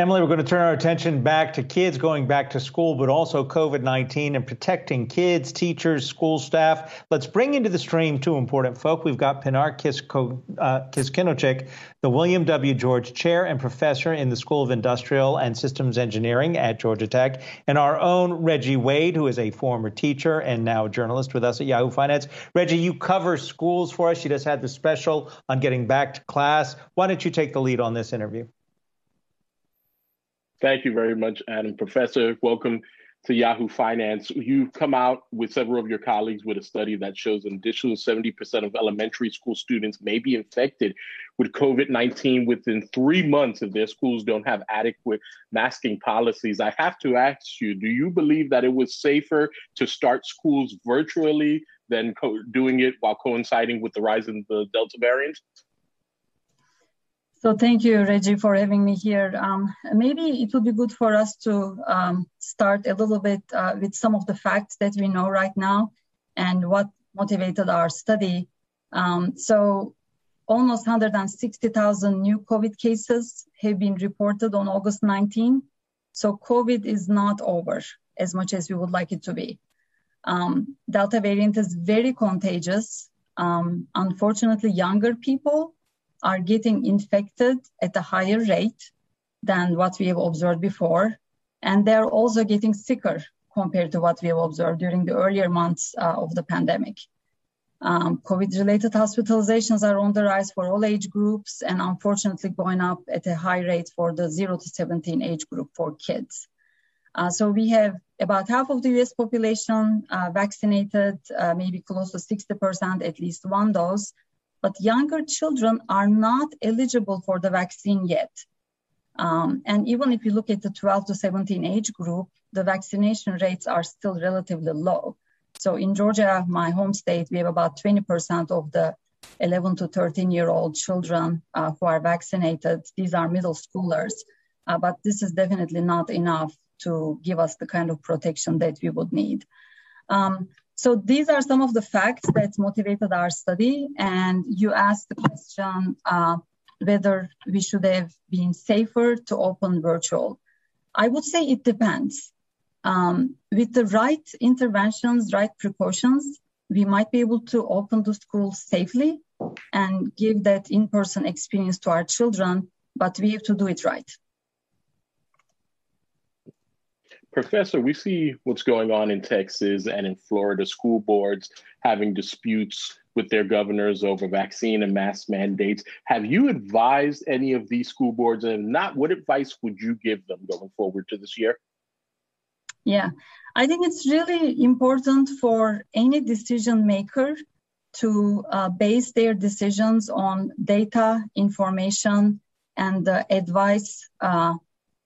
Emily, we're going to turn our attention back to kids going back to school, but also COVID 19 and protecting kids, teachers, school staff. Let's bring into the stream two important folk. We've got Pinar Kisko, uh, Keskinocak, the William W. George Chair and Professor in the School of Industrial and Systems Engineering at Georgia Tech, and our own Reggie Wade, who is a former teacher and now a journalist with us at Yahoo Finance. Reggie, you cover schools for us. You just had the special on getting back to class. Why don't you take the lead on this interview? Thank you very much, Adam. Professor, welcome to Yahoo Finance. You've come out with several of your colleagues with a study that shows an additional 70% of elementary school students may be infected with COVID 19 within three months if their schools don't have adequate masking policies. I have to ask you do you believe that it was safer to start schools virtually than co- doing it while coinciding with the rise in the Delta variant? So thank you, Reggie, for having me here. Um, maybe it would be good for us to um, start a little bit uh, with some of the facts that we know right now and what motivated our study. Um, so almost 160,000 new COVID cases have been reported on August 19. So COVID is not over as much as we would like it to be. Um, Delta variant is very contagious. Um, unfortunately, younger people are getting infected at a higher rate than what we have observed before. And they're also getting sicker compared to what we have observed during the earlier months uh, of the pandemic. Um, COVID related hospitalizations are on the rise for all age groups and unfortunately going up at a high rate for the 0 to 17 age group for kids. Uh, so we have about half of the US population uh, vaccinated, uh, maybe close to 60%, at least one dose but younger children are not eligible for the vaccine yet. Um, and even if you look at the 12 to 17 age group, the vaccination rates are still relatively low. So in Georgia, my home state, we have about 20% of the 11 to 13 year old children uh, who are vaccinated. These are middle schoolers, uh, but this is definitely not enough to give us the kind of protection that we would need. Um, so these are some of the facts that motivated our study. And you asked the question uh, whether we should have been safer to open virtual. I would say it depends. Um, with the right interventions, right precautions, we might be able to open the school safely and give that in-person experience to our children, but we have to do it right. Professor, we see what's going on in Texas and in Florida, school boards having disputes with their governors over vaccine and mask mandates. Have you advised any of these school boards? And if not, what advice would you give them going forward to this year? Yeah, I think it's really important for any decision maker to uh, base their decisions on data, information, and advice uh,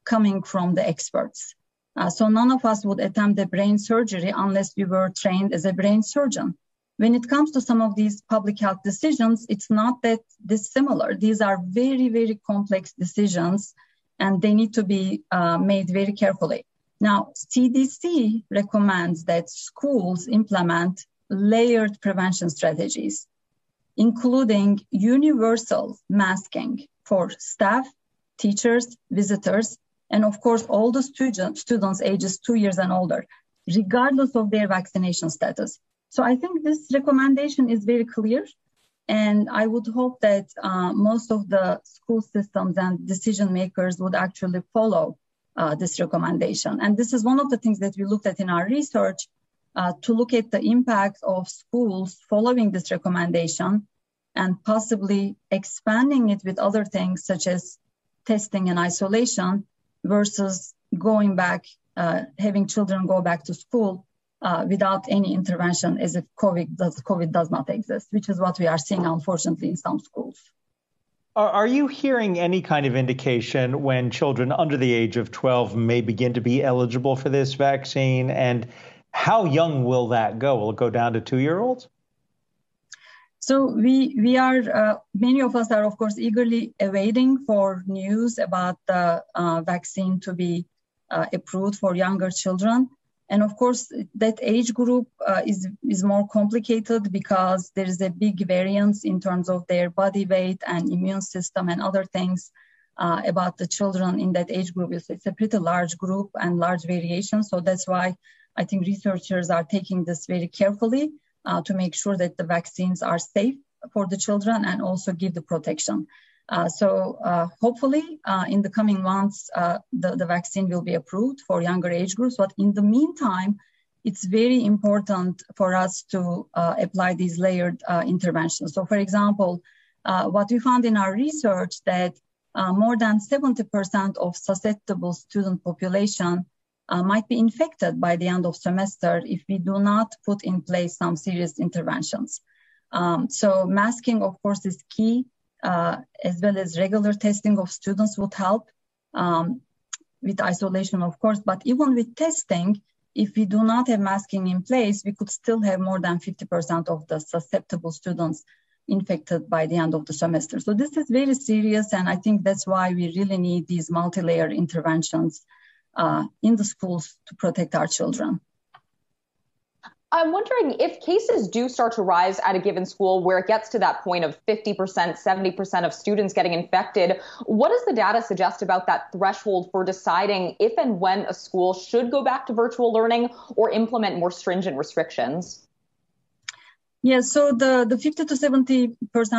coming from the experts. Uh, so none of us would attempt a brain surgery unless we were trained as a brain surgeon. When it comes to some of these public health decisions, it's not that dissimilar. These are very, very complex decisions and they need to be uh, made very carefully. Now, CDC recommends that schools implement layered prevention strategies, including universal masking for staff, teachers, visitors, and of course all the student, students ages two years and older, regardless of their vaccination status. So I think this recommendation is very clear. And I would hope that uh, most of the school systems and decision makers would actually follow uh, this recommendation. And this is one of the things that we looked at in our research uh, to look at the impact of schools following this recommendation and possibly expanding it with other things such as testing and isolation versus going back, uh, having children go back to school uh, without any intervention as if COVID does, COVID does not exist, which is what we are seeing, unfortunately, in some schools. Are you hearing any kind of indication when children under the age of 12 may begin to be eligible for this vaccine? And how young will that go? Will it go down to two year olds? So we we are uh, many of us are of course eagerly awaiting for news about the uh, vaccine to be uh, approved for younger children, and of course that age group uh, is is more complicated because there is a big variance in terms of their body weight and immune system and other things. uh, about the children in that age group. It's, it's a pretty large group and large variation. So that's why I think researchers are taking this very carefully uh, to make sure that the vaccines are safe for the children and also give the protection. Uh, so uh, hopefully uh, in the coming months, uh, the, the vaccine will be approved for younger age groups. But in the meantime, it's very important for us to uh, apply these layered interventions. So for example, what we found in our research that more than 70% of susceptible student population uh, might be infected by the end of semester if we do not put in place some serious interventions. Um, so masking, of course, is key, uh, as well as regular testing of students would help um, with isolation, of course. But even with testing, if we do not have masking in place, we could still have more than 50% of the susceptible students infected by the end of the semester. So this is very serious, and I think that's why we really need these multi-layer interventions uh, in the schools to protect our children. I'm wondering if cases do start to rise at a given school where it gets to that point of 50%, 70% of students getting infected, what does the data suggest about that threshold for deciding if and when a school should go back to virtual learning or implement more stringent restrictions? Yeah, so the, the 50 to 70%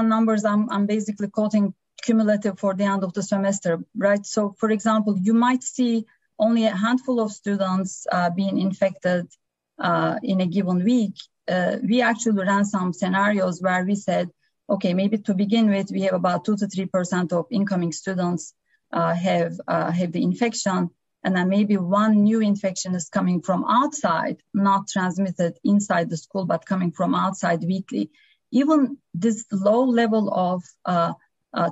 numbers I'm, I'm basically quoting cumulative for the end of the semester, right? So, for example, you might see only a handful of students uh, being infected uh, in a given week, uh, we actually ran some scenarios where we said, okay, maybe to begin with, we have about two to three percent of incoming students uh, have uh, have the infection, and then maybe one new infection is coming from outside, not transmitted inside the school, but coming from outside weekly. Even this low level of uh,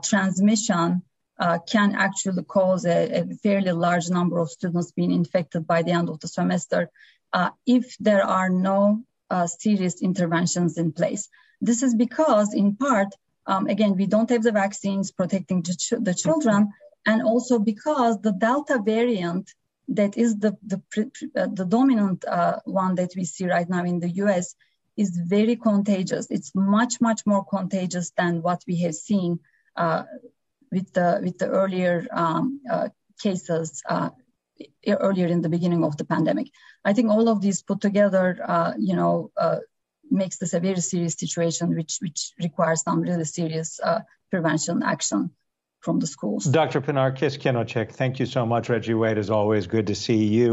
transmission uh, can actually cause a, a, fairly large number of students being infected by the end of the semester uh, if there are no uh, serious interventions in place. This is because, in part, um, again, we don't have the vaccines protecting the, ch- the children, and also because the Delta variant that is the the, uh, the dominant uh, one that we see right now in the U.S. is very contagious. It's much much more contagious than what we have seen uh, with the with the earlier um, uh, cases uh, earlier in the beginning of the pandemic. I think all of these put together, uh, you know, uh, makes this a very serious situation, which which requires some really serious uh, prevention action from the schools. Dr. Pinar Keskinocak, thank you so much. Reggie Wade, as always, good to see you.